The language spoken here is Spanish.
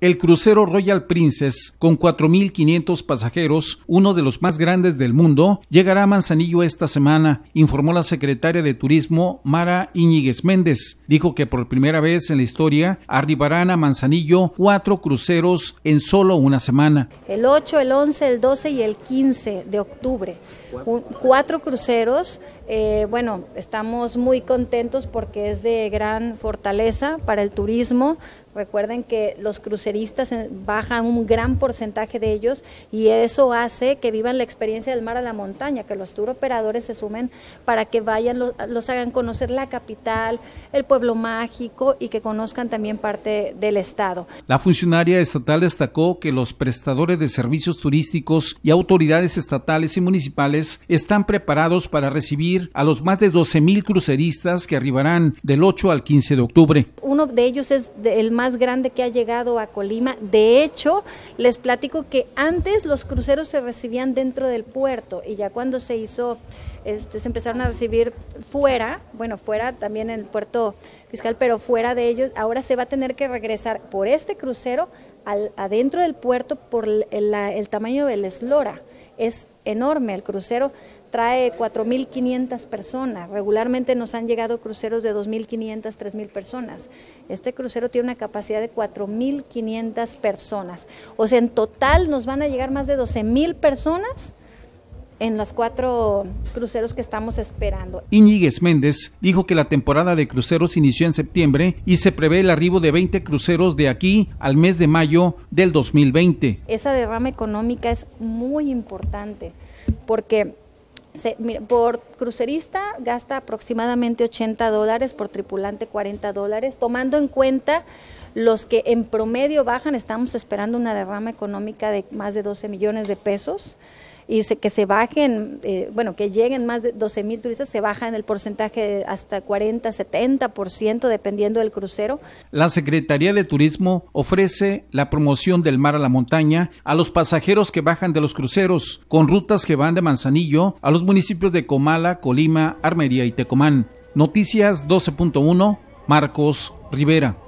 El crucero Royal Princess, con 4.500 pasajeros, uno de los más grandes del mundo, llegará a Manzanillo esta semana, informó la secretaria de Turismo Mara Iñiguez Méndez. Dijo que por primera vez en la historia arribarán a Manzanillo cuatro cruceros en solo una semana. El 8, el 11, el 12 y el 15 de octubre. cuatro cruceros. Eh, bueno, estamos muy contentos porque es de gran fortaleza para el turismo. Recuerden que los cruceristas bajan un gran porcentaje de ellos y eso hace que vivan la experiencia del mar a la montaña, que los tour operadores se sumen para que vayan, los, hagan conocer la capital, el pueblo mágico y que conozcan también parte del estado. La funcionaria estatal destacó que los prestadores de servicios turísticos y autoridades estatales y municipales están preparados para recibir a los más de 12 mil cruceristas que arribarán del 8 al 15 de octubre. Uno de ellos es el más grande que ha llegado a Colima. De hecho, les platico que antes los cruceros se recibían dentro del puerto y ya cuando se hizo, este, se empezaron a recibir fuera, bueno, fuera también en el puerto fiscal, pero fuera de ellos, ahora se va a tener que regresar por este crucero al, adentro del puerto por el, el tamaño del eslora. Es enorme el crucero trae 4.500 personas. Regularmente nos han llegado cruceros de 2.500, 3.000 personas. Este crucero tiene una capacidad de 4.500 personas. O sea, en total nos van a llegar más de 12.000 personas en los cuatro cruceros que estamos esperando. Iñiguez Méndez dijo que la temporada de cruceros inició en septiembre y se prevé el arribo de 20 cruceros de aquí al mes de mayo del 2020. Esa derrama económica es muy importante porque por crucerista gasta aproximadamente 80 dólares, por tripulante 40 dólares, tomando en cuenta los que en promedio bajan, estamos esperando una derrama económica de más de 12 millones de pesos y que se bajen, eh, bueno, que lleguen más de 12 mil turistas, se baja en el porcentaje hasta 40, 70%, dependiendo del crucero. La Secretaría de Turismo ofrece la promoción del mar a la montaña a los pasajeros que bajan de los cruceros, con rutas que van de Manzanillo a los municipios de Comala, Colima, Armería y Tecomán. Noticias 12.1, Marcos Rivera.